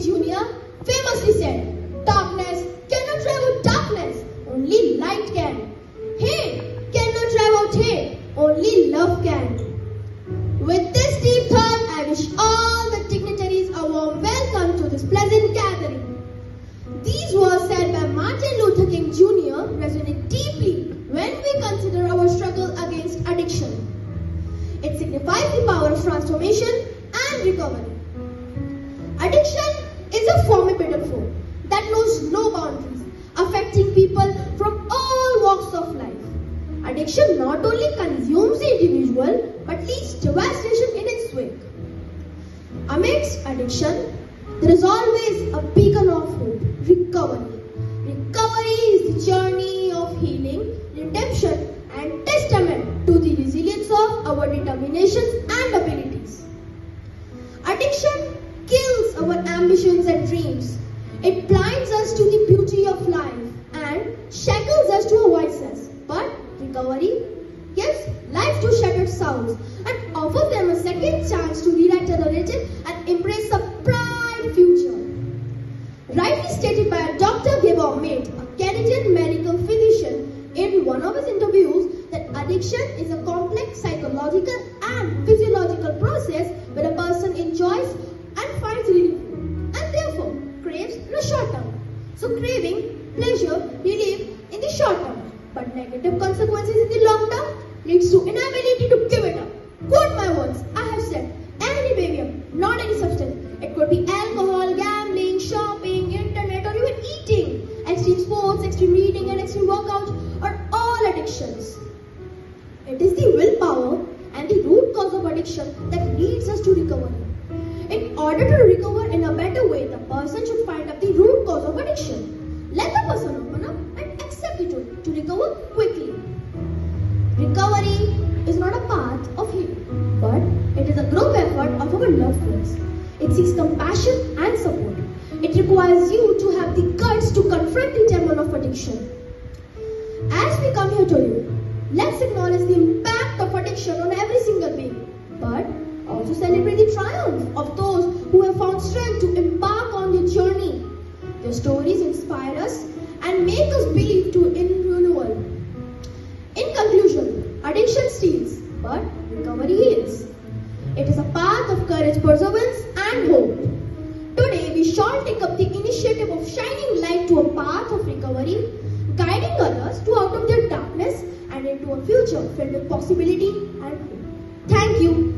Jr. famously said, Darkness cannot drive out darkness, only light can. Hate cannot drive out hate, only love can. With this deep thought, I wish all the dignitaries a warm welcome to this pleasant gathering. These words said by Martin Luther King Jr. resonate deeply when we consider our struggle against addiction. It signifies the power of transformation and recovery. Addiction not only consumes the individual but leaves devastation in its wake. Amidst addiction, there is always a beacon of hope, recovery. Recovery is the journey of healing, redemption, and testament to the resilience of our determinations and abilities. Addiction kills our ambitions and dreams. It blinds us to the beauty of life and shackles us to our vices. But recovery gives life and offers them a second chance to rewrite the narrative and embrace a bright future. Rightly stated by Dr. Gabor Mate, a Canadian medical physician, in one of his interviews, that addiction is a complex psychological and physiological process where a person enjoys and finds relief and therefore craves in the short term. So craving pleasure, relief in the short term, but negative consequences in the long term leads to inability to addictions. It is the willpower and the root cause of addiction that leads us to recovery. In order to recover in a better way, the person should find out the root cause of addiction. Let the person open up and accept it to recover quickly. Recovery is not a path of healing, but it is a group effort of our loved ones. It seeks compassion and support. It requires you to have the guts to confront you. Let's acknowledge the impact of addiction on every single being, but also celebrate the triumph of those who have found strength to embark on the journey. Their stories inspire us and make us believe to in renewal. In conclusion, addiction steals, but recovery heals. It is a path of courage, perseverance and hope. Today, we shall take up the initiative of shining light to a path of recovery, guiding others to out of their future filled with possibility and hope. Thank you.